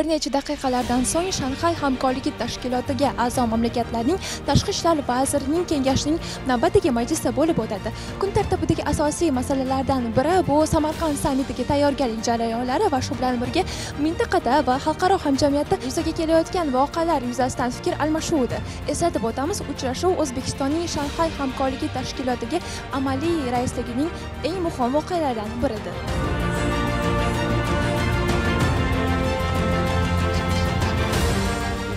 bir necha daqiqalardan so'ng shanxay hamkorligi tashkilotiga a'zo mamlakatlarning tashqi ishlar vazirining kengashining navbatdagi majlisi bo'lib o'tadi. Kun tartibidagi asosiy masalalardan biri bu samarqand sammitiga tayyorgarlik jarayonlari va shu bilan birga mintaqada va xalqaro hamjamiyatda yuzaga kelayotgan voqealar yuzasidan fikr almashuvidir eslatib o'tamiz uchrashuv o'zbekistonning shanxay hamkorligi tashkilotiga amaliy raisligining eng muhim voqealaridan biridir.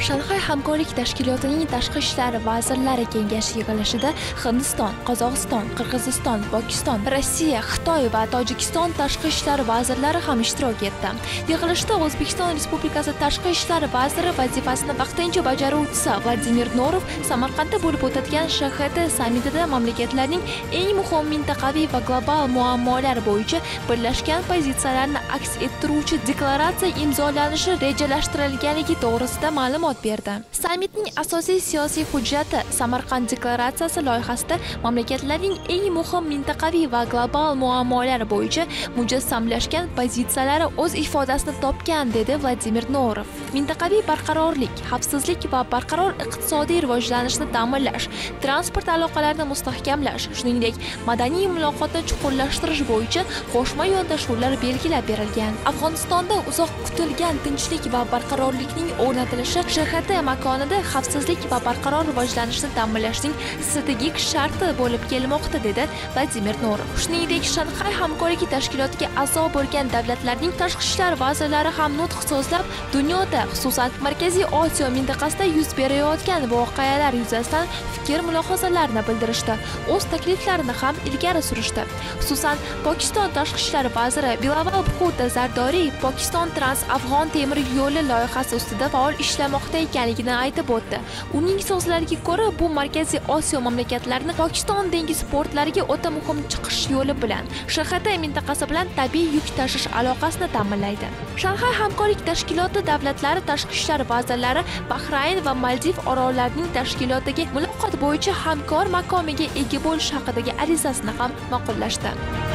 伤害 hamkorlik tashkilotining tashqi ishlar vazirlari kengashi yig'ilishida hindiston qozog'iston qirg'iziston pokiston rossiya xitoy va tojikiston tashqi ishlar vazirlari ham ishtirok etdi. Yig'ilishda o'zbekiston respublikasi tashqi ishlar vaziri vazifasini vaqtincha bajaruvchisi vladimir norov samarqandda bo'lib o'tadigan shxt sammitida mamlakatlarning eng muhim mintaqaviy va global muammolar bo'yicha birlashgan pozitsiyalarni aks ettiruvchi deklaratsiya imzolanishi rejalashtirilganligi to'g'risida ma'lumot berdi. Berdi sammitning asosiy siyosiy hujjati samarqand deklaratsiyasi loyihasida mamlakatlarning eng muhim mintaqaviy va global muammolar bo'yicha mujassamlashgan pozitsiyalari o'z ifodasini topgan dedi vladimir norov. Mintaqaviy barqarorlik xavfsizlik va barqaror iqtisodiy rivojlanishni ta'minlash transport aloqalarini mustahkamlash shuningdek madaniy muloqotni chuqurlashtirish bo'yicha qo'shma yondashuvlar belgilab berilgan. Afg'onistonda uzoq kutilgan tinchlik va barqarorlikning o'rnatilishi shxt makonida xavfsizlik va barqaror rivojlanishni ta'minlashning strategik sharti bo'lib kelmoqda dedi vladimir norov shuningdek shanxay hamkorligi tashkilotiga a'zo bo'lgan davlatlarning tashqi ishlar vazirlari ham nutq so'zlab dunyoda xususan markaziy osiyo mintaqasida yuz berayotgan voqealar yuzasidan fikr mulohazalarini bildirishdi. O'z takliflarini ham ilgari surishdi. Xususan pokiston tashqi ishlar vaziri bilaval bhuta zardoriy pokiston trans afg'on temir yo'li loyihasi ustida faol ishlamoqda qilmoqda ekanligini aytib o'tdi. Uning so'zlariga ko'ra bu markaziy osiyo mamlakatlarini pokiston dengiz portlariga o'ta muhim chiqish yo'li bilan shanxay mintaqasi bilan tabiiy yuk tashish aloqasini ta'minlaydi. Shanxay hamkorlik tashkiloti davlatlari tashqi ishlar vazirlari bahrayn va maldiv orollarining tashkilotiga muloqot bo'yicha hamkor maqomiga ega bo'lish haqidagi arizasini ham ma'qullashdi.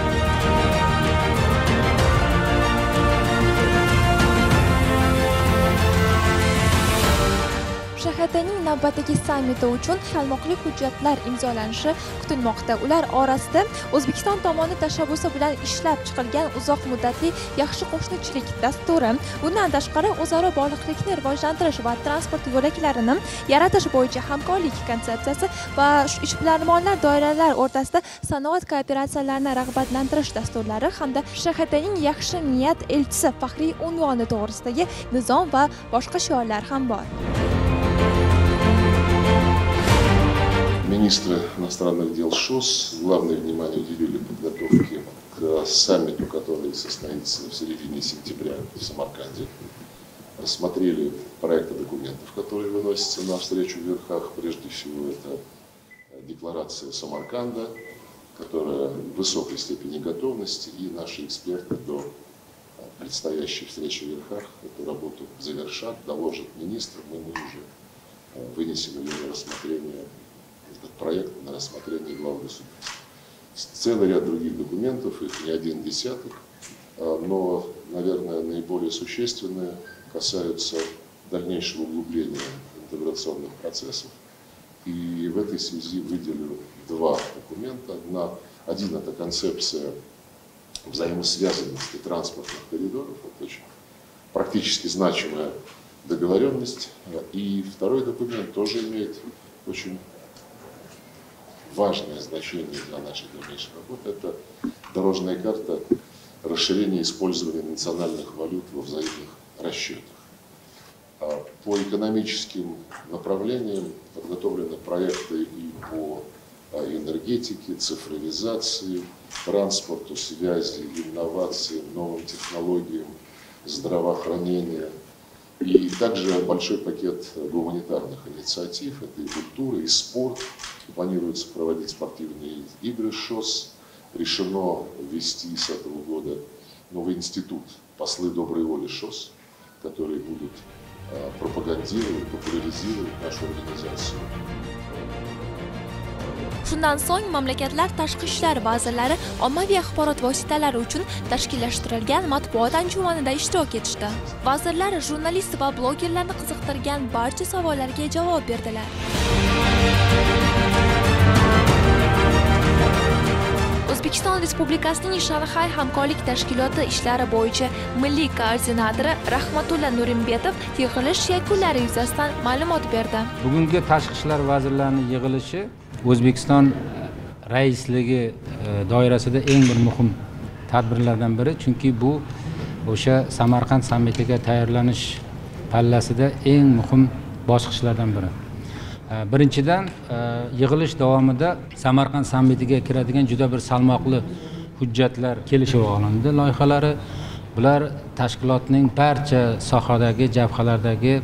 Shxtning navbatdagi sammiti uchun salmoqli hujjatlar imzolanishi kutilmoqda. Ular orasida o'zbekiston tomoni tashabbusi bilan ishlab chiqilgan uzoq muddatli yaxshi qo'shnichilik dasturi bundan tashqari o'zaro bog'liqlikni rivojlantirish va transport yo'laklarini yaratish bo'yicha hamkorlik konsepsiyasi va ishbilarmonlar doiralar o'rtasida sanoat kooperatsiyalarini rag'batlantirish dasturlari hamda shxtning yaxshi niyat elchisi faxriy unvoni to'g'risidagi nizom va boshqa shiorlar ham bor. Министры иностранных дел ШОС главное внимание уделили подготовке к саммиту, который состоится в середине сентября в Самарканде. Рассмотрели проекты документов, которые выносятся на встречу в верхах. Прежде всего, это декларация Самарканда, которая в высокой степени готовности, и наши эксперты до предстоящей встречи в верхах эту работу завершат, доложат министрам, и мы уже вынесем ее на рассмотрение этот проект на рассмотрение главы государства. Целый ряд других документов, их не один десяток, а, но, наверное, наиболее существенные касаются дальнейшего углубления интеграционных процессов. И в этой связи выделю два документа. Одна, один – это концепция взаимосвязанности транспортных коридоров, это очень практически значимая договоренность. И второй документ тоже имеет очень важное значение для нашей дальнейшей работы – это дорожная карта расширения использования национальных валют во взаимных расчетах. А по экономическим направлениям подготовлены проекты и по а, энергетике, цифровизации, транспорту, связи, инновациям, новым технологиям, здравоохранения – и также большой пакет гуманитарных инициатив, это и культура, и спорт. Планируется проводить спортивные игры ШОС. Решено ввести с этого года новый институт «Послы доброй воли ШОС», которые будут а, пропагандировать, популяризировать нашу организацию. Shundan so'ng mamlakatlar tashqi ishlar vazirlari ommaviy axborot vositalari uchun tashkillashtirilgan matbuot anjumanida ishtirok etishdi. Vazirlar jurnalist va blogerlarni qiziqtirgan barcha savollarga javob berdilar. O'zbekiston respublikasining shanxay hamkorlik tashkiloti ishlari bo'yicha milliy koordinatori rahmatulla nurimbetov yig'ilish yakunlari yuzasidan ma'lumot berdi. Bugungi tashqi ishlar vazirlarining yig'ilishi o'zbekiston raisligi e, doirasida eng bir muhim tadbirlardan biri. Chunki bu o'sha samarqand sammitiga tayyorlanish pallasida eng muhim bosqichlardan biri. E, birinchidan e, yig'ilish davomida samarqand sammitiga kiradigan juda bir salmoqli hujjatlar kelishib olindi loyihalari. Bular tashkilotning barcha sohadagi jabhalardagi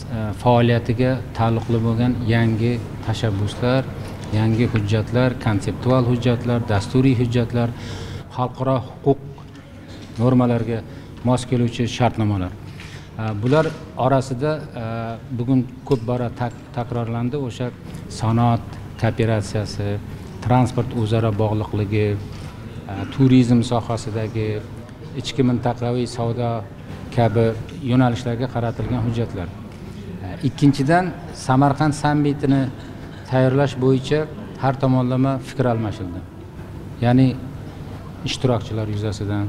E, faoliyatiga taalluqli bo'lgan yangi tashabbuslar yangi hujjatlar konseptual hujjatlar dasturiy hujjatlar xalqaro huquq normalariga mos keluvchi shartnomalar. E, bular orasida e, bugun ko'p bora takrorlandi. O'sha sanoat kooperatsiyasi transport o'zaro bog'liqligi turizm sohasidagi ichki mintaqaviy savdo kabi yo'nalishlarga qaratilgan hujjatlar. Ikkinchidan samarqand sammitini tayyorlash bo'yicha har tomonlama fikr almashildi. Ya'ni ishtirokchilar yuzasidan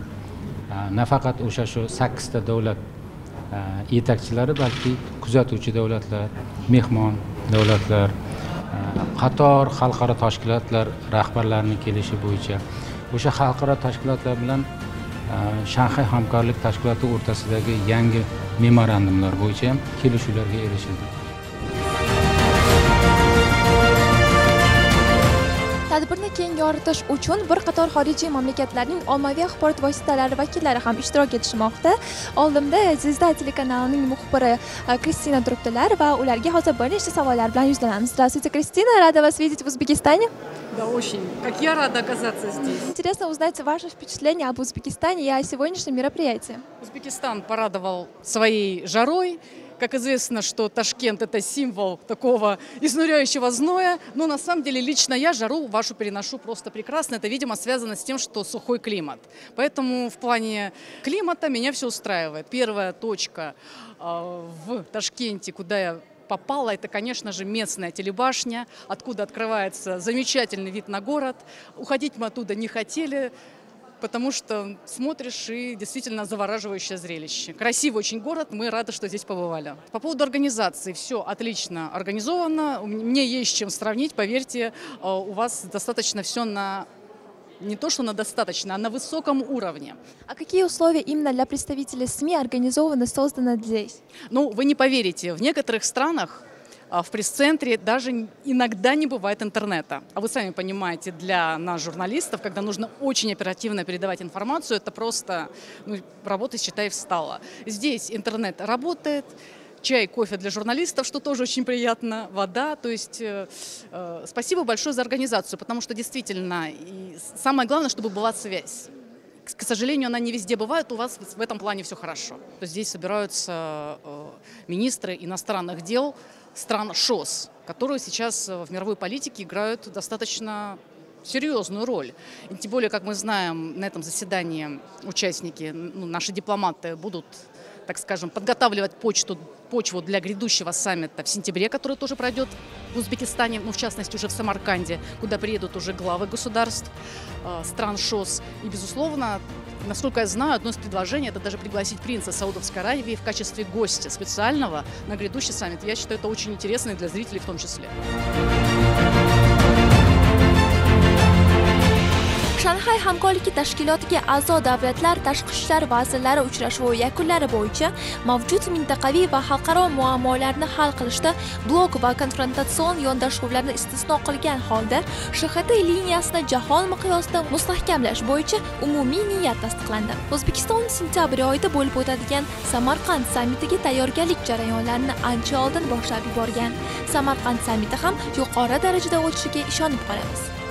nafaqat o'sha shu sakkizta davlat yetakchilari balki kuzatuvchi davlatlar mehmon davlatlar qator xalqaro tashkilotlar rahbarlarining kelishi bo'yicha o'sha xalqaro tashkilotlar bilan shanxay hamkorlik tashkiloti o'rtasidagi yangi memorandumlar bo'yicha ham kelishuvlarga erishildi. Tadbirni keng yoritish uchun bir qator xorijiy mamlakatlarning ommaviy axborot vositalari vakillari ham ishtirok etishmoqda. Oldimda звезда telekanalining muxbiri e, kristina turibdilar va ularga hozir bir nechta savollar bilan yuzlanamiz. Здравствуйте кристина рада вас видеть в узбекистане. Да, очень. Как я рада оказаться здесь. Интересно узнать ваше впечатление об Узбекистане и о сегодняшнем мероприятии. Узбекистан порадовал своей жарой, как известно, что Ташкент – это символ такого изнуряющего зноя, но на самом деле лично я жару вашу переношу просто прекрасно. Это, видимо, связано с тем, что сухой климат. Поэтому в плане климата меня все устраивает. Первая точка э, в Ташкенте, куда я попала, это, конечно же, местная телебашня, откуда открывается замечательный вид на город. Уходить мы оттуда не хотели потому что смотришь и действительно завораживающее зрелище. Красивый очень город, мы рады, что здесь побывали. По поводу организации, все отлично организовано, мне есть чем сравнить, поверьте, э, у вас достаточно все на не то, что на достаточно, а на высоком уровне. А какие условия именно для представителей СМИ организованы, созданы здесь? Ну, вы не поверите, в некоторых странах а в пресс-центре даже иногда не бывает интернета. А вы сами понимаете, для нас, журналистов, когда нужно очень оперативно передавать информацию, это просто ну, работа, считай, встала. Здесь интернет работает, чай, кофе для журналистов, что тоже очень приятно, вода. То есть э, э, спасибо большое за организацию, потому что действительно и самое главное, чтобы была связь. К сожалению, она не везде бывает, у вас в этом плане все хорошо. Здесь собираются э, министры иностранных дел, стран ШОС, которые сейчас э, в мировой политике играют достаточно серьезную роль. И тем более, как мы знаем, на этом заседании участники, ну, наши дипломаты будут, так скажем, подготавливать почту, почву для грядущего саммита в сентябре, который тоже пройдет в Узбекистане, ну, в частности, уже в Самарканде, куда приедут уже главы государств, э, стран ШОС. И, безусловно, Насколько я знаю, одно из предложений – это даже пригласить принца Саудовской Аравии в качестве гостя специального на грядущий саммит. Я считаю, это очень интересно и для зрителей в том числе. Shanxay hamkorligi tashkilotiga a'zo davlatlar tashqi ishlar vazirlari uchrashuvi yakunlari bo'yicha mavjud mintaqaviy va xalqaro muammolarni hal qilishda blok va konfrontatsion yondashuvlarni istisno qilgan holda shxt liniyasini jahon miqyosida mustahkamlash bo'yicha umumiy niyat tasdiqlandi. O'zbekiston sentyabr oyida bo'lib o'tadigan samarqand sammitiga tayyorgarlik jarayonlarini ancha oldin boshlab yuborgan. Samarqand sammiti ham yuqori darajada o'tishiga ishonib qolamiz.